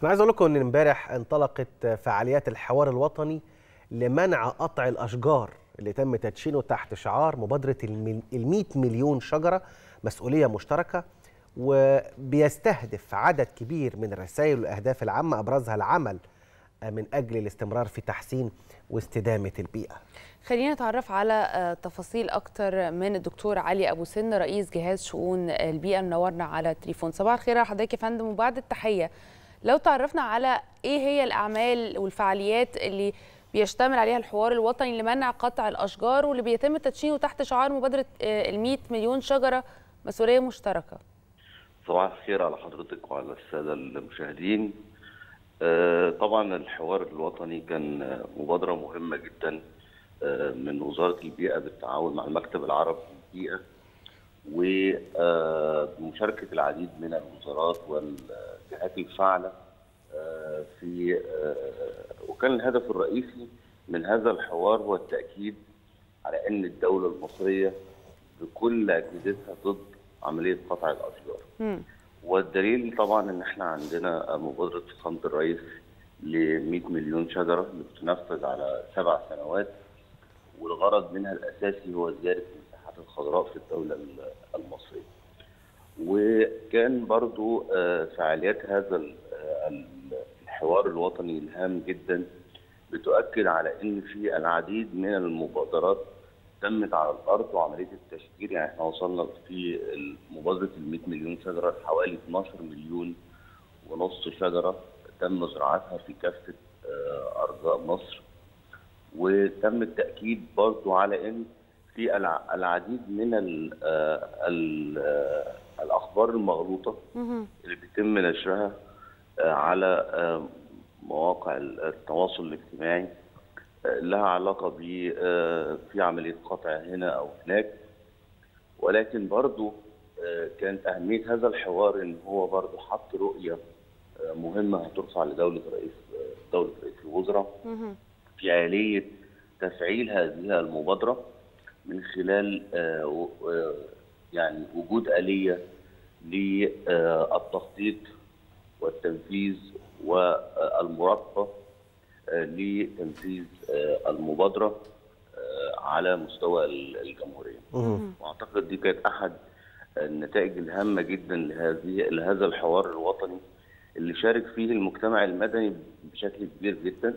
أنا عايز أقول لكم إن إمبارح انطلقت فعاليات الحوار الوطني لمنع قطع الأشجار اللي تم تدشينه تحت شعار مبادرة ال 100 مليون شجرة مسؤولية مشتركة وبيستهدف عدد كبير من الرسائل والاهداف العامة أبرزها العمل من أجل الاستمرار في تحسين واستدامة البيئة. خلينا نتعرف على تفاصيل أكتر من الدكتور علي أبو سن رئيس جهاز شؤون البيئة منورنا على التليفون. صباح الخير على حضرتك يا فندم وبعد التحية لو تعرفنا على إيه هي الأعمال والفعاليات اللي بيشتمل عليها الحوار الوطني لمنع قطع الأشجار واللي بيتم تدشينه تحت شعار مبادرة ال 100 مليون شجرة مسؤولية مشتركة. صباح الخير على حضرتك وعلى السادة المشاهدين. طبعا الحوار الوطني كان مبادرة مهمة جدا من وزارة البيئة بالتعاون مع المكتب العربي للبيئة ومشاركه العديد من الوزارات والجهات الفاعله في وكان الهدف الرئيسي من هذا الحوار هو التأكيد على إن الدولة المصرية بكل أجهزتها ضد عملية قطع الأشجار. والدليل طبعا إن إحنا عندنا مبادرة فخامه الرئيس ل 100 مليون شجرة اللي بتنفذ على سبع سنوات والغرض منها الأساسي هو زيادة المساحات الخضراء في الدولة المصرية. وكان برضو فعاليات هذا الحوار الوطني الهام جدا بتؤكد على إن في العديد من المبادرات تمت على الأرض وعملية التشجير. يعني إحنا وصلنا في مبادره ال 100 مليون شجرة حوالي 12 مليون ونص شجرة تم زراعتها في كافة ارجاء مصر. وتم التأكيد برضو على إن في العديد من ال الأخبار المغلوطة اللي بيتم نشرها على مواقع التواصل الاجتماعي لها علاقة ب في عملية قطع هنا أو هناك. ولكن برضو كانت أهمية هذا الحوار إن هو برضو حط رؤية مهمة هترفع لدولة رئيس دولة رئيس الوزراء في آلية تفعيل هذه المبادرة من خلال يعني وجود آلية للتخطيط والتنفيذ والمراقبة لتنفيذ المبادرة على مستوى الجمهورية. وأعتقد دي كانت أحد النتائج الهامة جدا لهذه لهذا الحوار الوطني اللي شارك فيه المجتمع المدني بشكل كبير جدا.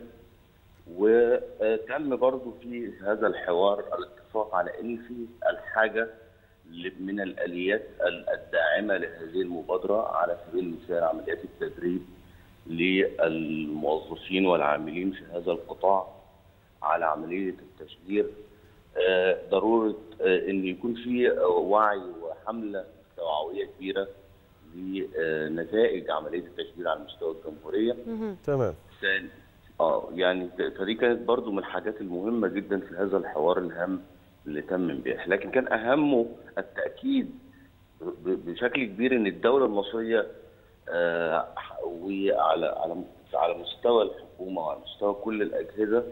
وتم برضو في هذا الحوار الاتفاق على إن في الحاجة من الآليات الداعمة لهذه المبادرة على سبيل المثال عمليات التدريب للموظفين والعاملين في هذا القطاع على عملية التشجير ضرورة إن يكون في وعي وحملة توعوية كبيرة لنتائج عملية التشجير على مستوى الجمهورية. تمام. آه يعني فدي كانت برضو من الحاجات المهمة جدا في هذا الحوار الهام اللي تم امبارح، لكن كان أهمه التأكيد بشكل كبير إن الدولة المصرية آه وعلى على على مستوى الحكومة وعلى مستوى كل الأجهزة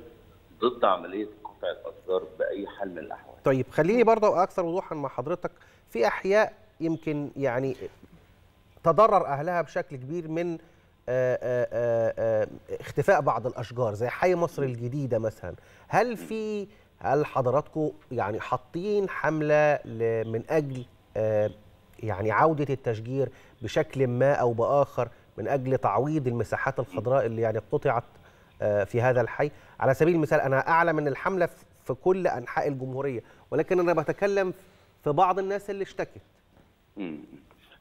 ضد عملية قطع الأشجار بأي حال من الأحوال. طيب خليني برضه أكثر وضوحا مع حضرتك. في أحياء يمكن يعني تضرر أهلها بشكل كبير من آآ آآ اختفاء بعض الأشجار زي حي مصر الجديدة مثلا، هل في هل حضراتكم يعني حاطين حملة من أجل يعني عودة التشجير بشكل ما أو بآخر من أجل تعويض المساحات الخضراء اللي يعني قطعت في هذا الحي؟ على سبيل المثال أنا أعلم أن الحملة في كل أنحاء الجمهورية ولكن أنا بتكلم في بعض الناس اللي اشتكت.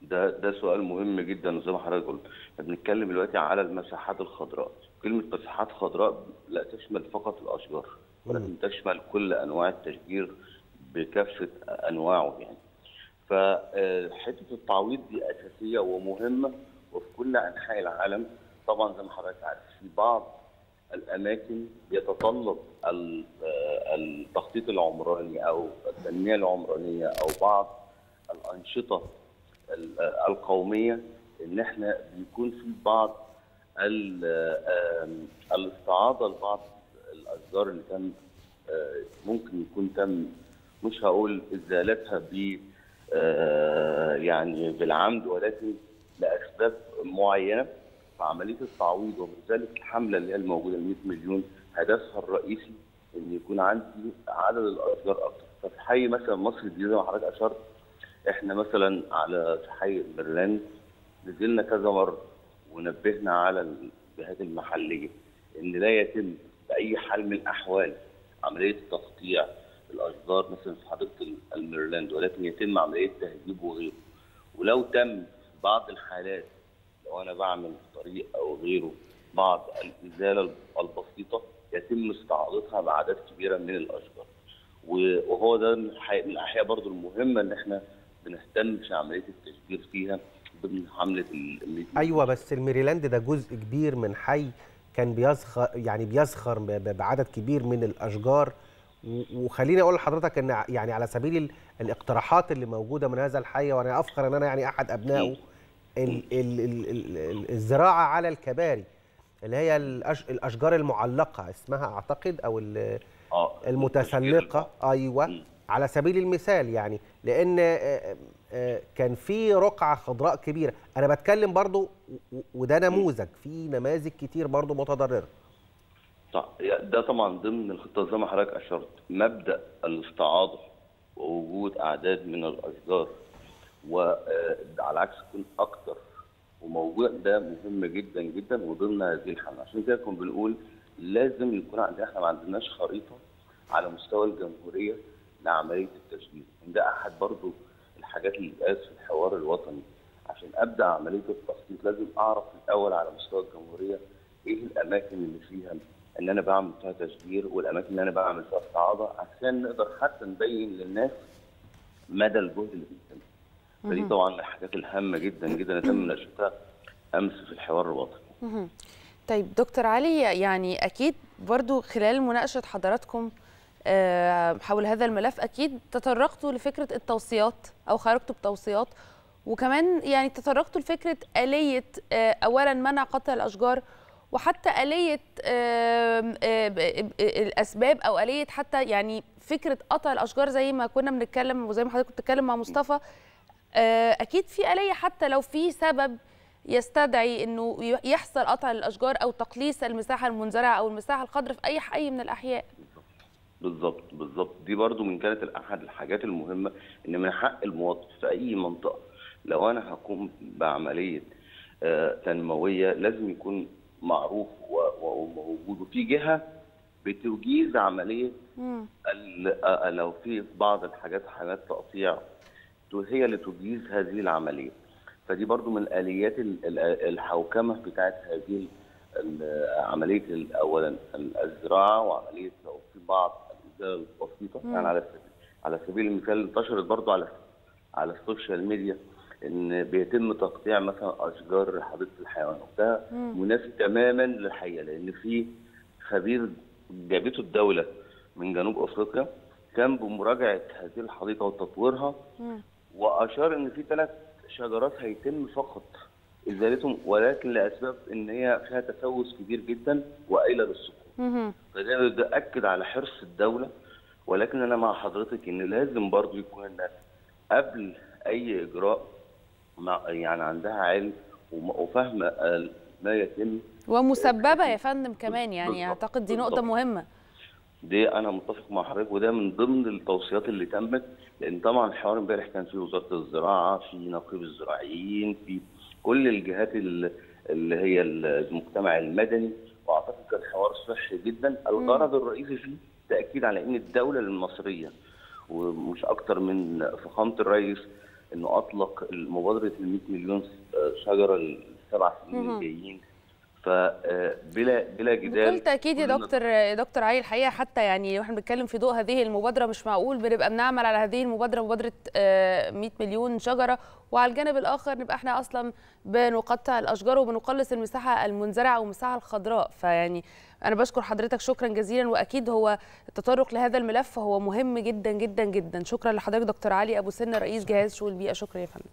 ده ده سؤال مهم جدا زي ما حضرتك قلت. بنتكلم دلوقتي على المساحات الخضراء. كلمة مساحات خضراء لا تشمل فقط الأشجار. ولكن تشمل كل أنواع التشجير بكافة أنواعه يعني. فحته التعويض دي أساسية ومهمة وفي كل أنحاء العالم. طبعا زي ما حضرتك عارف في بعض الأماكن يتطلب التخطيط العمراني أو التنمية العمرانية أو بعض الأنشطة القومية إن إحنا بيكون في بعض الاستعاضة لبعض الاشجار اللي تم ممكن يكون تم مش هقول إزالتها ب يعني بالعمد ولكن لأسباب معينة فعمليه التعويض ومن ذلك الحملة اللي هي الموجودة ال 100 مليون هدفها الرئيسي إن يكون عندي عدد الاشجار أكتر. ففي حي مثلا مصر الجديدة زي ما حضرتك أشرت إحنا مثلا على في حي الميرلاند نزلنا كذا مرة ونبهنا على الجهات المحلية إن لا يتم بأي حال من الأحوال عملية تقطيع الأشجار مثلا في حديقه الميرلاند ولكن يتم عملية تهذيب وغيره. ولو تم بعض الحالات لو أنا بعمل طريق أو غيره بعض الإزالة البسيطة يتم استعاضتها بأعداد كبيرة من الأشجار. وهو ده من الأحياء برضو المهمة إن إحنا بنهتم في عملية التشجير فيها ضمن حملة أيوه بس الميريلاند ده جزء كبير من حي كان بيزخر يعني بيزخر بعدد كبير من الأشجار. وخليني أقول لحضرتك إن يعني على سبيل الاقتراحات اللي موجودة من هذا الحي وأنا أفخر إن أنا يعني أحد أبنائه ال ال ال ال الزراعة على الكباري اللي هي الأشجار المعلقة اسمها أعتقد أو المتسلقة. أيوه. على سبيل المثال يعني لأن كان في رقعة خضراء كبيرة. أنا بتكلم برضو وده نموذج. في نماذج كتير برضو متضررة. ده طبعا ضمن الخطة زي ما حضرتك أشرت. مبدأ الاستعاضه ووجود أعداد من الأشجار وعلى عكس يكون أكتر وموجود ده مهم جدا جدا وضمن هذه الحملة. عشان كده كنا بنقول لازم يكون عندنا إحنا ما عندناش خريطة على مستوى الجمهورية لعمليه التشجير ده أحد برضو الحاجات اللي بتقاس في الحوار الوطني عشان أبدأ عملية التخطيط لازم أعرف الأول على مستوى الجمهورية إيه الأماكن اللي فيها إن أنا بعمل فيها تشجير والأماكن اللي أنا بعمل فيها استعاضة عشان نقدر حتى نبين للناس مدى الجهد اللي بيتم. فدي طبعا من الحاجات الهامة جدا جدا تم مناقشتها أمس في الحوار الوطني. طيب دكتور علي يعني أكيد برضو خلال مناقشة حضراتكم حول هذا الملف أكيد تطرقتوا لفكرة التوصيات أو خرجتوا بتوصيات وكمان يعني تطرقتوا لفكرة آلية اولا منع قطع الأشجار وحتى آلية الأسباب أو آلية حتى يعني فكرة قطع الأشجار زي ما كنا بنتكلم وزي ما حضرتك بتتكلم مع مصطفى أكيد في آلية حتى لو في سبب يستدعي إنه يحصل قطع الأشجار أو تقليص المساحة المنزرعة أو المساحة الخضراء في أي حي من الأحياء. بالظبط بالظبط دي برضو من كانت أحد الحاجات المهمة إن من حق المواطن في أي منطقة لو أنا هقوم بعملية تنموية لازم يكون معروف وموجود. وفي جهة بتجيز عملية لو في بعض الحاجات حاجات تقطيع هي اللي تجيز هذه العملية. فدي برضو من آليات الحوكمة بتاعت هذه عملية اولا الزراعة وعملية لو في بعض الازاله البسيطه يعني على سبيل على سبيل المثال انتشرت برضو على على ال social media إن بيتم تقطيع مثلا أشجار حديقة الحيوان وده منافي تماما للحقيقه لأن في خبير جابته الدولة من جنوب أفريقيا كان بمراجعة هذه الحديقة وتطويرها وأشار إن في ثلاث شجرات هيتم فقط إزالتهم ولكن لأسباب إن هي فيها تسوس كبير جدا وقايله للسقوط. فده بيأكد على حرص الدولة ولكن أنا مع حضرتك إن لازم برضو يكون الناس قبل أي إجراء مع يعني عندها علم وفهم ما يتم. ومسببة يا فندم كمان يعني أعتقد دي نقطة مهمة. دي أنا متفق مع حضرتك وده من ضمن التوصيات اللي تمت لأن طبعا الحوار امبارح كان في وزارة الزراعة في نقيب الزراعيين في كل الجهات اللي هي المجتمع المدني. وأعتقد كان حوار صحي جدا. الغرض الرئيسي فيه تأكيد على إن الدولة المصرية ومش أكتر من فخامة الرئيس إنه أطلق مبادرة ال 100 مليون شجرة السبع سنين الجايين. فبلا بلا جدال بكل تأكيد يا دكتور يا دكتور علي الحقيقة حتى يعني وإحنا بنتكلم في ضوء هذه المبادرة مش معقول بنبقى بنعمل على هذه المبادرة مبادرة 100 مليون شجرة وعلى الجانب الآخر نبقى إحنا أصلا بنقطع الأشجار وبنقلص المساحة المنزرعة والمساحه الخضراء. فيعني أنا بشكر حضرتك شكرا جزيلا وأكيد هو التطرق لهذا الملف هو مهم جدا جدا جدا. شكرا لحضرتك دكتور علي أبو سنة رئيس جهاز شؤون البيئة. شكرا يا فندم.